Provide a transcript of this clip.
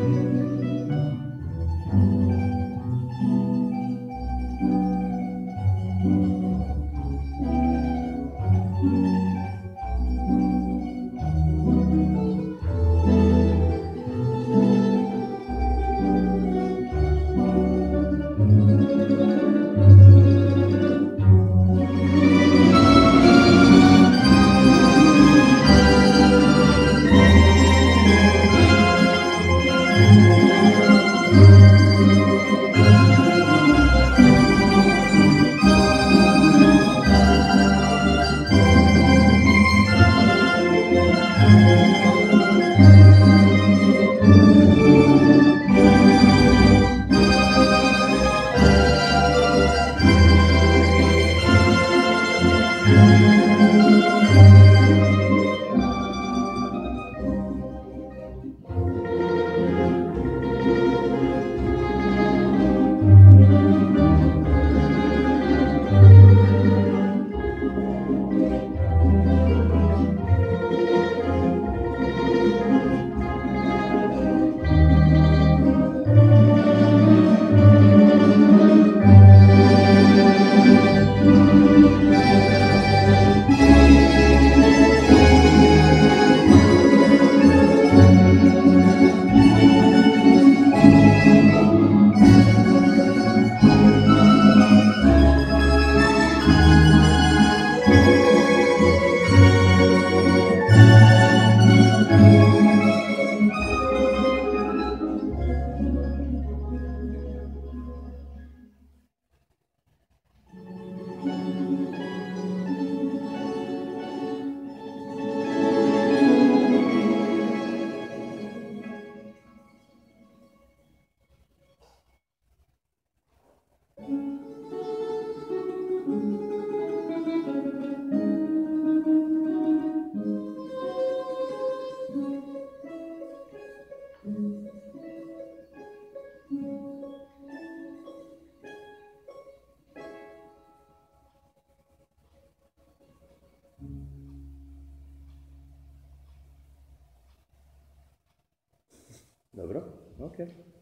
Amen. Dobra, okej. Okay.